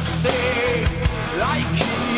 say like